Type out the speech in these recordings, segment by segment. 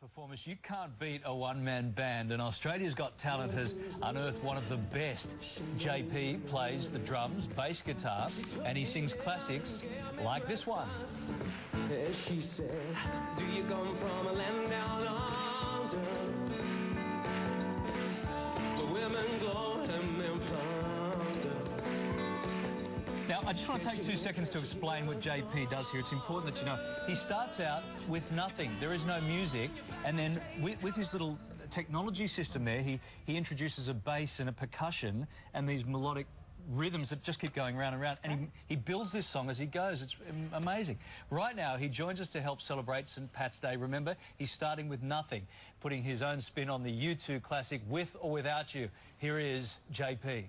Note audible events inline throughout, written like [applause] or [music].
performance. You can't beat a one-man band, and Australia's Got Talent has unearthed one of the best. JP plays the drums, bass guitar, and he sings classics like this one. She said, Do you come from a land down under I just want to take two seconds to explain what JP does here. It's important that you know. He starts out with nothing. There is no music, and then with, with his little technology system there, he, he introduces a bass and a percussion and these melodic rhythms that just keep going round and round. And he, he builds this song as he goes. It's um, amazing. Right now, he joins us to help celebrate St. Pat's Day. Remember, he's starting with nothing, putting his own spin on the U2 classic, With or Without You. Here is JP.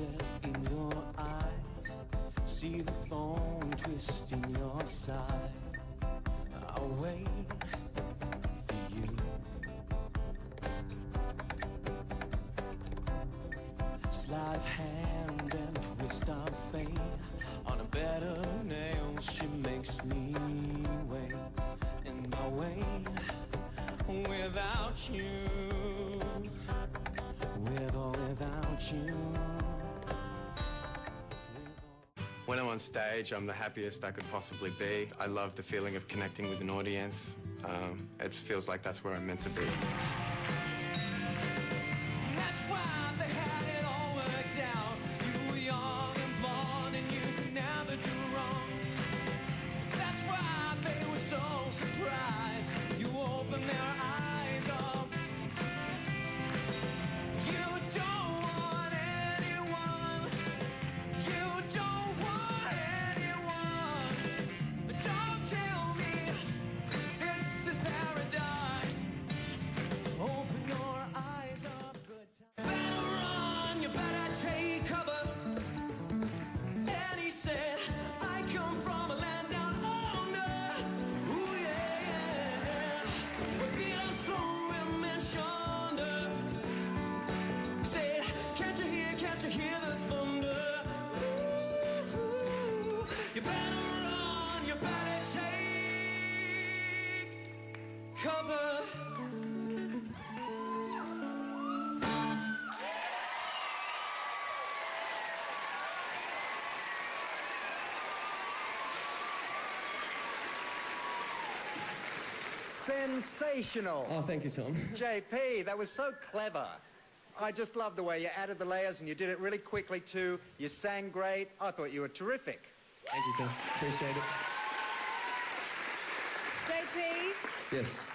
Stone in your eye. See the thorn twist in your side. I'll wait for you. Sleight hand and twist of fate. On a bed of nails, she makes me wait. And I'll wait without you with or without you. When I'm on stage, I'm the happiest I could possibly be. I love the feeling of connecting with an audience. Um, it feels like that's where I'm meant to be. You better run, you better take cover. Sensational. Oh, thank you, Tom. [laughs] JP, that was so clever. I just love the way you added the layers and you did it really quickly too. You sang great. I thought you were terrific. Thank you, Tom. Appreciate it. JP, Yes.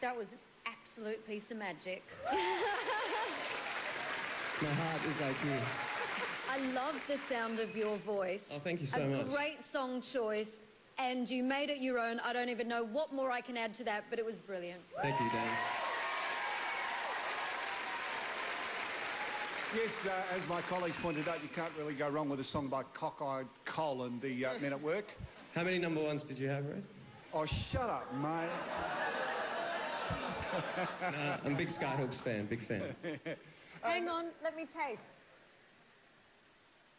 that was an absolute piece of magic. [laughs] My heart is like you. I love the sound of your voice. Oh, thank you so a much. great song choice, and you made it your own. I don't even know what more I can add to that, but it was brilliant. Thank you, Dan. Yes, uh, as my colleagues pointed out, you can't really go wrong with a song by Cockeyed Cole and the uh, Men at Work. How many number ones did you have, Red? Oh, shut up, mate. [laughs] Uh, I'm a big Skyhooks fan, big fan. [laughs] Hang on, let me taste.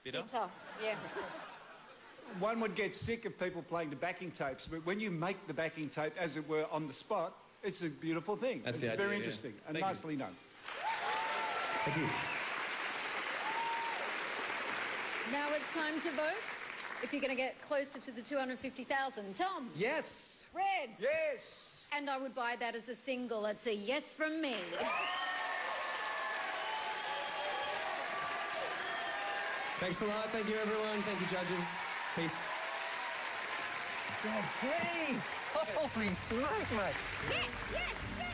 Bitter? Bitter, yeah. One would get sick of people playing the backing tapes, but when you make the backing tape, as it were, on the spot, it's a beautiful thing. That's it's the idea, very yeah. interesting and Thank you. nicely done. Thank you. Now it's time to vote. If you're going to get closer to the 250,000. Tom? Yes. Red? Yes. And I would buy that as a single. It's a yes from me. Thanks a lot. Thank you, everyone. Thank you, judges. Peace. JP! Holy smokes, mate. Yes, yes!